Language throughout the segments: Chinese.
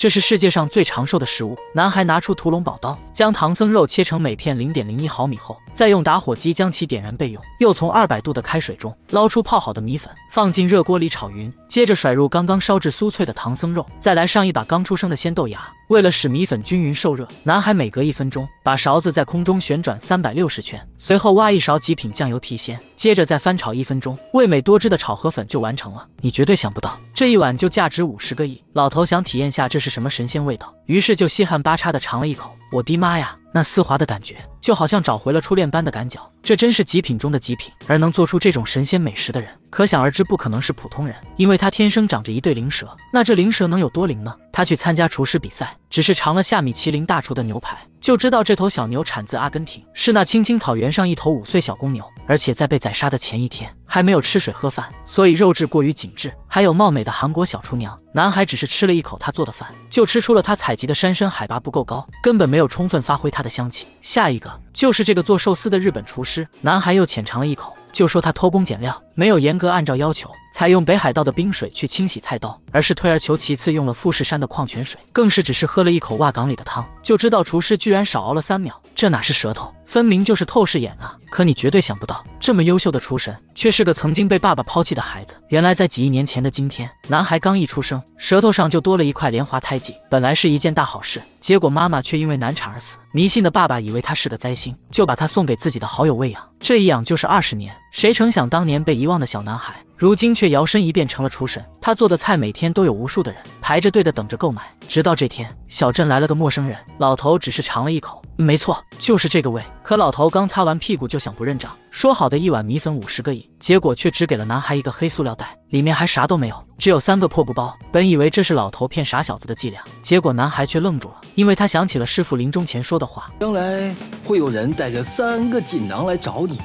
这是世界上最长寿的食物。男孩拿出屠龙宝刀，将唐僧肉切成每片零点零一毫米后，再用打火机将其点燃备用。又从二百度的开水中捞出泡好的米粉，放进热锅里炒匀，接着甩入刚刚烧至酥脆的唐僧肉，再来上一把刚出生的鲜豆芽。为了使米粉均匀受热，男孩每隔一分钟把勺子在空中旋转三百六十圈，随后挖一勺极品酱油提鲜，接着再翻炒一分钟，味美多汁的炒河粉就完成了。你绝对想不到，这一碗就价值五十个亿。老头想体验下这是什么神仙味道，于是就稀罕八叉的尝了一口。我的妈呀，那丝滑的感觉就好像找回了初恋般的感脚，这真是极品中的极品。而能做出这种神仙美食的人，可想而知不可能是普通人，因为他天生长着一对灵蛇。那这灵蛇能有多灵呢？他去参加厨师比赛，只是尝了下米其林大厨的牛排，就知道这头小牛产自阿根廷，是那青青草原上一头五岁小公牛，而且在被宰杀的前一天还没有吃水喝饭，所以肉质过于紧致。还有貌美的韩国小厨娘，男孩只是吃了一口她做的饭，就吃出了她采集的山参海拔不够高，根本没有充分发挥它的香气。下一个就是这个做寿司的日本厨师，男孩又浅尝了一口。就说他偷工减料，没有严格按照要求采用北海道的冰水去清洗菜刀，而是退而求其次用了富士山的矿泉水，更是只是喝了一口瓦岗里的汤，就知道厨师居然少熬了三秒，这哪是舌头，分明就是透视眼啊！可你绝对想不到，这么优秀的厨神，却是个曾经被爸爸抛弃的孩子。原来在几亿年前的今天，男孩刚一出生，舌头上就多了一块莲花胎记，本来是一件大好事，结果妈妈却因为难产而死。迷信的爸爸以为他是个灾星，就把他送给自己的好友喂养，这一养就是二十年。谁成想，当年被遗忘的小男孩，如今却摇身一变成了厨神。他做的菜每天都有无数的人排着队的等着购买。直到这天，小镇来了个陌生人，老头只是尝了一口，没错，就是这个味。可老头刚擦完屁股就想不认账，说好的一碗米粉五十个亿，结果却只给了男孩一个黑塑料袋，里面还啥都没有，只有三个破布包。本以为这是老头骗傻小子的伎俩，结果男孩却愣住了，因为他想起了师傅临终前说的话：将来会有人带着三个锦囊来找你。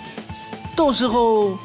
到时候，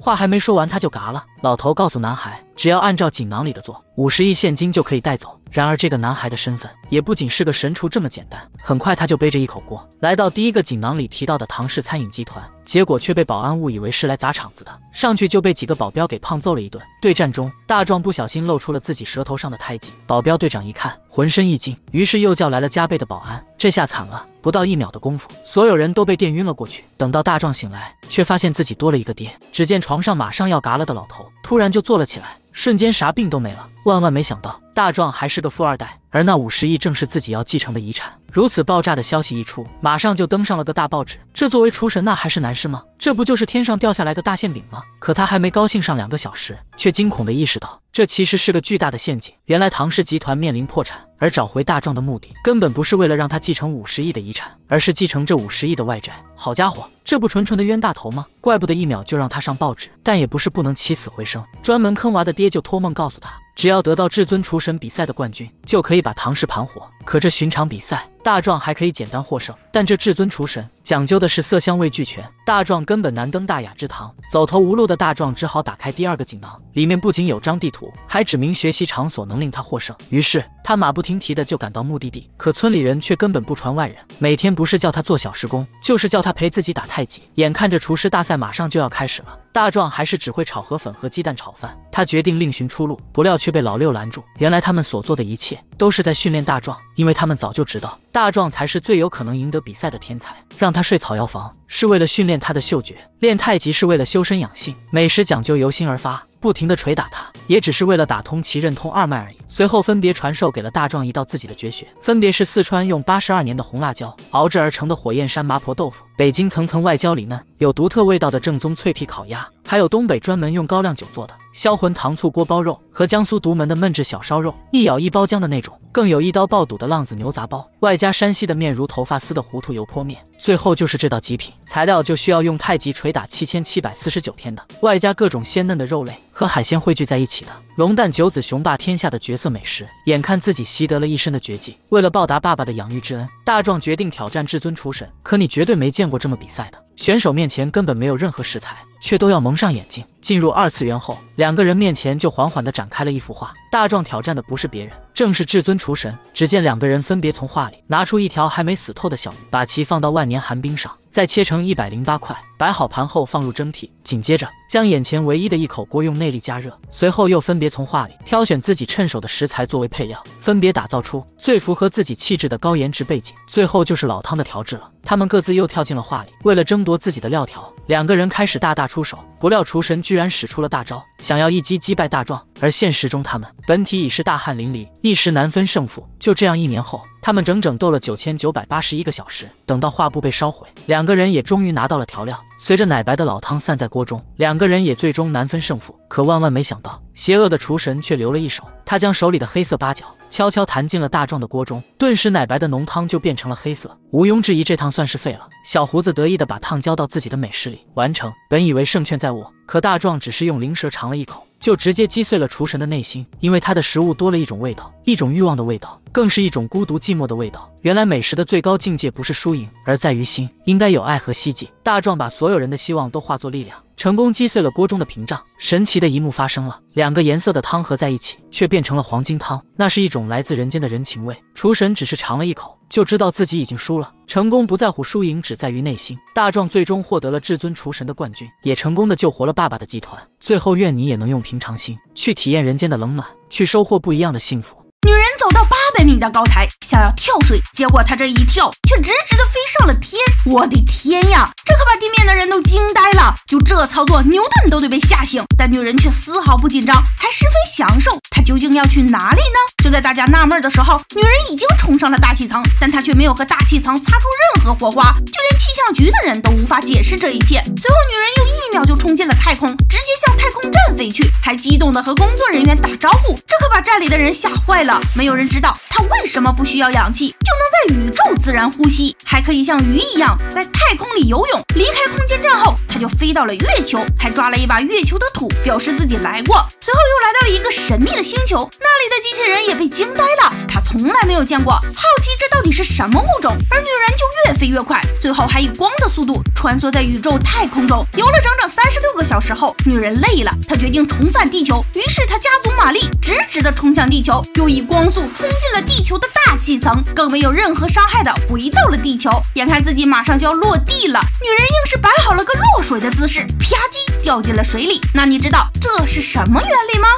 话还没说完，他就嘎了。老头告诉男孩，只要按照锦囊里的做，五十亿现金就可以带走。然而，这个男孩的身份也不仅是个神厨这么简单。很快，他就背着一口锅来到第一个锦囊里提到的唐氏餐饮集团，结果却被保安误以为是来砸场子的，上去就被几个保镖给胖揍了一顿。对战中，大壮不小心露出了自己舌头上的胎记，保镖队长一看，浑身一惊，于是又叫来了加倍的保安。这下惨了，不到一秒的功夫，所有人都被电晕了过去。等到大壮醒来，却发现自己多了一个爹。只见床上马上要嘎了的老头，突然就坐了起来。瞬间啥病都没了，万万没想到大壮还是个富二代，而那五十亿正是自己要继承的遗产。如此爆炸的消息一出，马上就登上了个大报纸。这作为厨神，那还是难事吗？这不就是天上掉下来的大馅饼吗？可他还没高兴上两个小时，却惊恐地意识到，这其实是个巨大的陷阱。原来唐氏集团面临破产，而找回大壮的目的，根本不是为了让他继承五十亿的遗产，而是继承这五十亿的外债。好家伙，这不纯纯的冤大头吗？怪不得一秒就让他上报纸。但也不是不能起死回生，专门坑娃的爹就托梦告诉他。只要得到至尊厨神比赛的冠军，就可以把唐氏盘活。可这寻常比赛，大壮还可以简单获胜，但这至尊厨神讲究的是色香味俱全，大壮根本难登大雅之堂。走投无路的大壮只好打开第二个锦囊，里面不仅有张地图，还指明学习场所能令他获胜。于是他马不停蹄的就赶到目的地，可村里人却根本不传外人，每天不是叫他做小时工，就是叫他陪自己打太极。眼看着厨师大赛马上就要开始了，大壮还是只会炒河粉和鸡蛋炒饭。他决定另寻出路，不料却被老六拦住。原来他们所做的一切都是在训练大壮，因为他们早就知道大壮才是最有可能赢得比赛的天才。让他他睡草药房是为了训练他的嗅觉，练太极是为了修身养性，美食讲究由心而发。不停的捶打他，也只是为了打通其任通二脉而已。随后分别传授给了大壮一道自己的绝学，分别是四川用八十二年的红辣椒熬制而成的火焰山麻婆豆腐，北京层层外焦里嫩有独特味道的正宗脆皮烤鸭，还有东北专门用高粱酒做的销魂糖醋锅包肉和江苏独门的焖制小烧肉，一咬一包浆的那种，更有一刀爆肚的浪子牛杂包，外加山西的面如头发丝的糊涂油泼面，最后就是这道极品，材料就需要用太极捶打七千七百四十九天的，外加各种鲜嫩的肉类。和海鲜汇聚在一起的龙蛋九子雄霸天下的绝色美食，眼看自己习得了一身的绝技，为了报答爸爸的养育之恩，大壮决定挑战至尊厨神。可你绝对没见过这么比赛的，选手面前根本没有任何食材，却都要蒙上眼睛。进入二次元后，两个人面前就缓缓地展开了一幅画。大壮挑战的不是别人，正是至尊厨神。只见两个人分别从画里拿出一条还没死透的小鱼，把其放到万年寒冰上。再切成一百零八块，摆好盘后放入蒸屉，紧接着将眼前唯一的一口锅用内力加热，随后又分别从画里挑选自己趁手的食材作为配料，分别打造出最符合自己气质的高颜值背景。最后就是老汤的调制了。他们各自又跳进了画里，为了争夺自己的料条，两个人开始大大出手。不料厨神居然使出了大招，想要一击击败大壮。而现实中他们本体已是大汗淋漓，一时难分胜负。就这样，一年后，他们整整斗了九千九百八十一个小时。等到画布被烧毁，两个人也终于拿到了调料。随着奶白的老汤散在锅中，两个人也最终难分胜负。可万万没想到，邪恶的厨神却留了一手。他将手里的黑色八角悄悄弹进了大壮的锅中，顿时奶白的浓汤就变成了黑色。毋庸置疑，这趟算是废了。小胡子得意的把汤浇到自己的美食里，完成。本以为胜券在握，可大壮只是用灵蛇尝了一口。就直接击碎了厨神的内心，因为他的食物多了一种味道，一种欲望的味道，更是一种孤独寂寞的味道。原来美食的最高境界不是输赢，而在于心，应该有爱和希冀。大壮把所有人的希望都化作力量，成功击碎了锅中的屏障。神奇的一幕发生了，两个颜色的汤合在一起，却变成了黄金汤。那是一种来自人间的人情味。厨神只是尝了一口。就知道自己已经输了。成功不在乎输赢，只在于内心。大壮最终获得了至尊厨神的冠军，也成功的救活了爸爸的集团。最后，愿你也能用平常心去体验人间的冷暖，去收获不一样的幸福。走到八百米的高台，想要跳水，结果她这一跳，却直直的飞上了天。我的天呀，这可把地面的人都惊呆了。就这操作，牛顿都得被吓醒。但女人却丝毫不紧张，还十分享受。她究竟要去哪里呢？就在大家纳闷的时候，女人已经冲上了大气层，但她却没有和大气层擦出任何火花，就连气象局的人都无法解释这一切。随后，女人又一秒就冲进了太空，直接向太空站飞去，还激动的和工作人员打招呼。这可把站里的人吓坏了。没有人知道它为什么不需要氧气就能在宇宙自然呼吸，还可以像鱼一样在太空里游泳。离开空间站后，她就飞到了月球，还抓了一把月球的土，表示自己来过。随后又来到了一个神秘的星球，那里的机器人也被惊呆了。他从来没有见过，好奇这到底是什么物种。而女人就越飞越快，最后还以光的速度穿梭在宇宙太空中，游了整整三十六个小时后，女人累了，她决定重返地球。于是她加足马力，直直的冲向地球，又以光速冲进了地球的大气层，更没有任何伤害的回到了地球。眼看自己马上就要落地了，女人硬是摆好了个落水的姿势，啪叽掉进了水里。那你知道这是什么原理吗？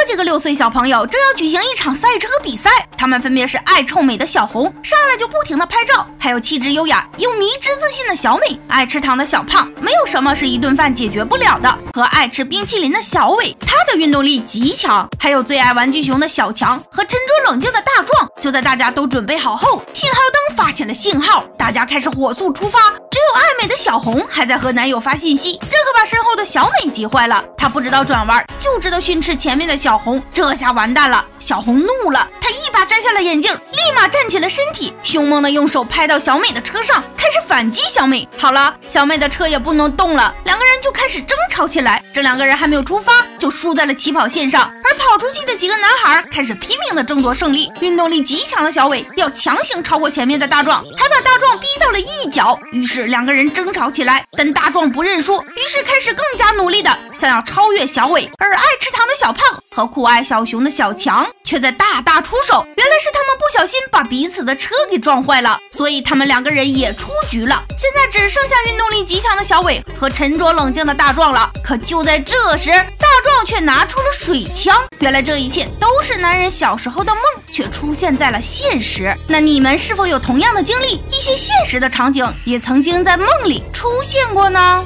这几个六岁小朋友正要举行一场赛车比赛，他们分别是爱臭美的小红，上来就不停的拍照；还有气质优雅又迷之自信的小美，爱吃糖的小胖，没有什么是一顿饭解决不了的；和爱吃冰淇淋的小伟，他的运动力极强；还有最爱玩具熊的小强和沉着冷静的大壮。就在大家都准备好后，信号灯发起了信号，大家开始火速出发。只有爱美的小红还在和男友发信息，这可把身后的小美急坏了。她不知道转弯，就知道训斥前面的小红，这下完蛋了。小红怒了，她一把摘下了眼镜，立马站起了身体，凶猛的用手拍到小美的车上，开始反击小美。好了，小美的车也不能动了，两个人就开始争吵起来。这两个人还没有出发，就输在了起跑线上。而跑出去的几个男孩开始拼命的争夺胜利。运动力极强的小伟要强行超过前面的大壮，还把大壮逼到了一角。于是。两个人争吵起来，但大壮不认输，于是开始更加努力的想要超越小伟，而爱吃糖的小胖和酷爱小熊的小强。却在大大出手。原来是他们不小心把彼此的车给撞坏了，所以他们两个人也出局了。现在只剩下运动力极强的小伟和沉着冷静的大壮了。可就在这时，大壮却拿出了水枪。原来这一切都是男人小时候的梦，却出现在了现实。那你们是否有同样的经历？一些现实的场景也曾经在梦里出现过呢？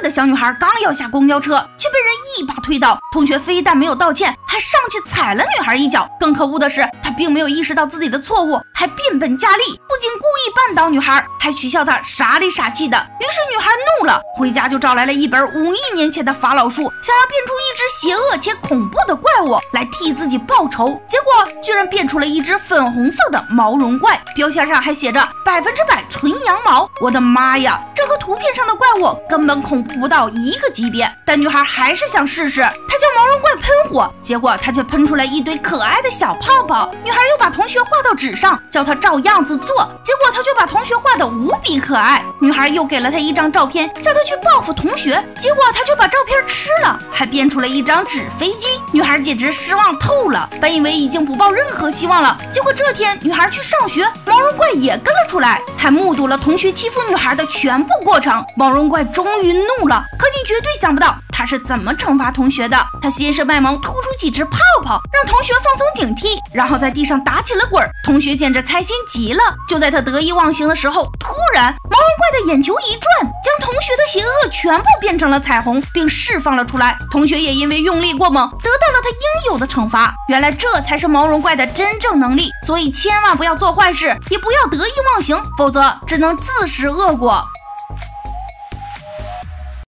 的小女孩刚要下公交车，却被人一把推倒。同学非但没有道歉，还上去踩了女孩一脚。更可恶的是，他并没有意识到自己的错误，还变本加厉，不仅故意绊倒女孩，还取笑她傻里傻气的。于是女孩怒了，回家就找来了一本五亿年前的法老书，想要变出一只邪恶且恐怖的怪物来替自己报仇。结果居然变出了一只粉红色的毛绒怪，标签上还写着百分之百纯羊毛。我的妈呀，这和图片上的怪物根本恐怖不到一个级别。但女孩还是想试试，她。叫毛绒怪喷火，结果它却喷出来一堆可爱的小泡泡。女孩又把同学画到纸上，叫他照样子做，结果他就把同学画的无比可爱。女孩又给了他一张照片，叫他去报复同学，结果他就把照片吃了，还编出了一张纸飞机。女孩简直失望透了，本以为已经不抱任何希望了，结果这天女孩去上学，毛绒怪也跟了出来，还目睹了同学欺负女孩的全部过程。毛绒怪终于怒了，可你绝对想不到他是怎么惩罚同学的。他先是卖萌，吐出几只泡泡，让同学放松警惕，然后在地上打起了滚。同学简直开心极了。就在他得意忘形的时候，突然毛绒怪的眼球一转，将同学的邪恶全部变成了彩虹，并释放了出来。同学也因为用力过猛，得到了他应有的惩罚。原来这才是毛绒怪的真正能力，所以千万不要做坏事，也不要得意忘形，否则只能自食恶果。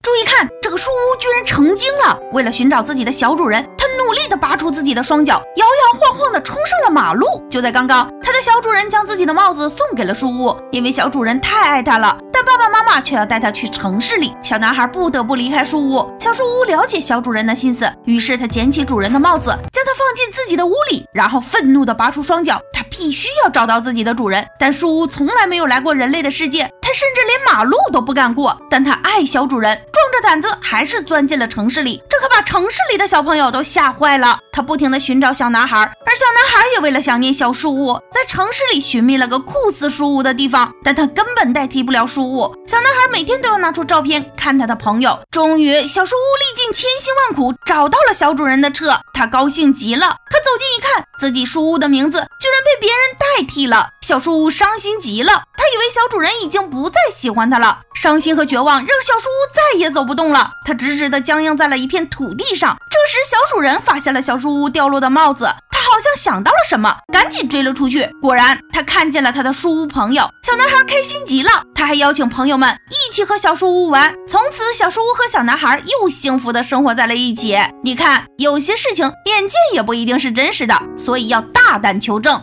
注意看，这个树屋居然成精了！为了寻找自己的小主人，努力的拔出自己的双脚，摇摇晃晃的冲上了马路。就在刚刚，他的小主人将自己的帽子送给了树屋，因为小主人太爱它了。但爸爸妈妈却要带他去城市里，小男孩不得不离开树屋。小树屋了解小主人的心思，于是他捡起主人的帽子，将它放进自己的屋里，然后愤怒的拔出双脚。必须要找到自己的主人，但树屋从来没有来过人类的世界，它甚至连马路都不敢过。但它爱小主人。壮着胆子还是钻进了城市里，这可把城市里的小朋友都吓坏了。他不停地寻找小男孩，而小男孩也为了想念小树屋，在城市里寻觅了个酷似树屋的地方，但他根本代替不了树屋。小男孩每天都要拿出照片看他的朋友。终于，小树屋历尽千辛万苦找到了小主人的车，他高兴极了。可走近一看，自己树屋的名字居然被别人代替了。小树屋伤心极了，他以为小主人已经不再喜欢他了。伤心和绝望让小树屋再也走不动了，他直直地僵硬在了一片土地上。这时，小主人发现了小树屋掉落的帽子，他好像想到了什么，赶紧追了出去。果然，他看见了他的树屋朋友。小男孩开心极了，他还邀请朋友们一起和小树屋玩。从此，小树屋和小男孩又幸福地生活在了一起。你看，有些事情眼见也不一定是真实的，所以要大胆求证。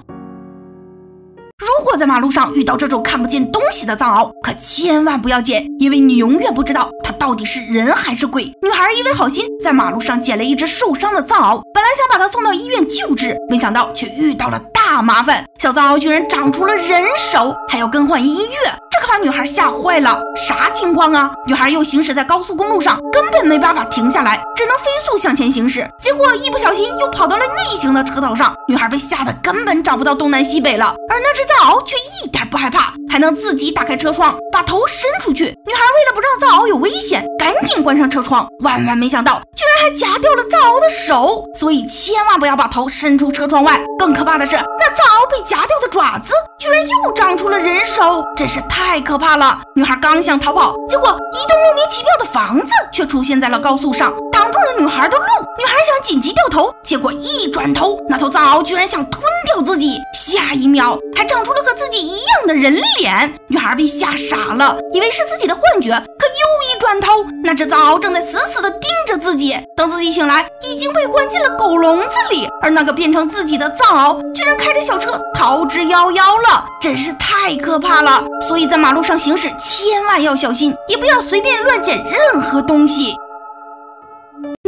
如果在马路上遇到这种看不见东西的藏獒，可千万不要捡，因为你永远不知道它到底是人还是鬼。女孩因为好心，在马路上捡了一只受伤的藏獒，本来想把它送到医院救治，没想到却遇到了大麻烦。小藏獒居然长出了人手，还要更换音乐。把女孩吓坏了，啥情况啊？女孩又行驶在高速公路上，根本没办法停下来，只能飞速向前行驶。结果一不小心又跑到了逆行的车道上，女孩被吓得根本找不到东南西北了。而那只藏獒却一点不害怕，还能自己打开车窗，把头伸出去。女孩为了不让藏獒有危险，赶紧关上车窗。万万没想到，居然还夹掉了藏獒的手，所以千万不要把头伸出车窗外。更可怕的是，那藏獒被夹掉的爪子居然又长出了人手，真是太……太可怕了！女孩刚想逃跑，结果一栋莫名其妙的房子却出现在了高速上，挡住了女孩的路。女孩想紧急掉头，结果一转头，那头藏獒居然想吞掉自己，下一秒还长出了和自己一样的人脸。女孩被吓傻了，以为是自己的幻觉。三偷，那只藏獒正在死死地盯着自己。等自己醒来，已经被关进了狗笼子里，而那个变成自己的藏獒居然开着小车逃之夭夭了，真是太可怕了。所以在马路上行驶，千万要小心，也不要随便乱捡任何东西。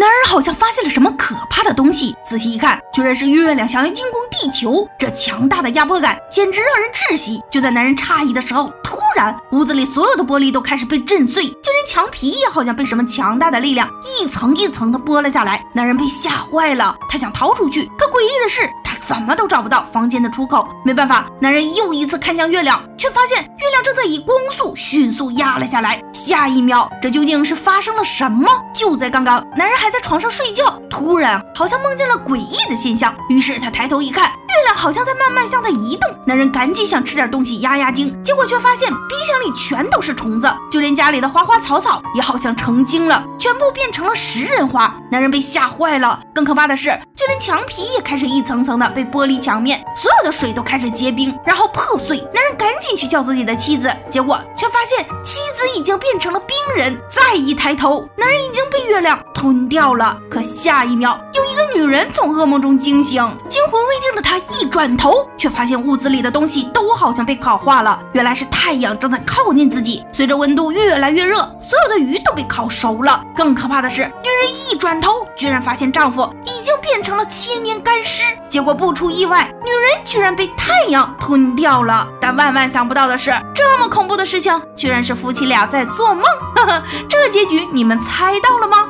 男人好像发现了什么可怕的东西，仔细一看，居然是月亮想要进攻地球。这强大的压迫感简直让人窒息。就在男人诧异的时候，突然屋子里所有的玻璃都开始被震碎，就连墙皮也好像被什么强大的力量一层一层的剥了下来。男人被吓坏了，他想逃出去，可诡异的是，怎么都找不到房间的出口。没办法，男人又一次看向月亮，却发现月亮正在以光速迅速压了下来。下一秒，这究竟是发生了什么？就在刚刚，男人还在床上睡觉，突然好像梦见了诡异的现象。于是他抬头一看，月亮好像在慢慢向他移动。男人赶紧想吃点东西压压惊，结果却发现冰箱里全都是虫子，就连家里的花花草草也好像成精了，全部变成了食人花。男人被吓坏了。更可怕的是，就连墙皮也开始一层层的被玻璃墙面，所有的水都开始结冰，然后破碎。男人赶紧去叫自己的妻子，结果却发现妻子已经变成了冰人。再一抬头，男人已经被月亮吞掉了。可下一秒，有一个女人从噩梦中惊醒，惊魂未定的她一转头，却发现屋子里的东西都好像被烤化了。原来是太阳正在靠近自己，随着温度越来越热，所有的鱼都被烤熟了。更可怕的是，女人一转头，居然发现丈夫已经变成了千年干尸。结果不出意外，女人居然被太阳吞掉了。但万万想不到的是，这么恐怖的事情，居然是夫妻俩在做梦。呵呵，这结局你们猜到了吗？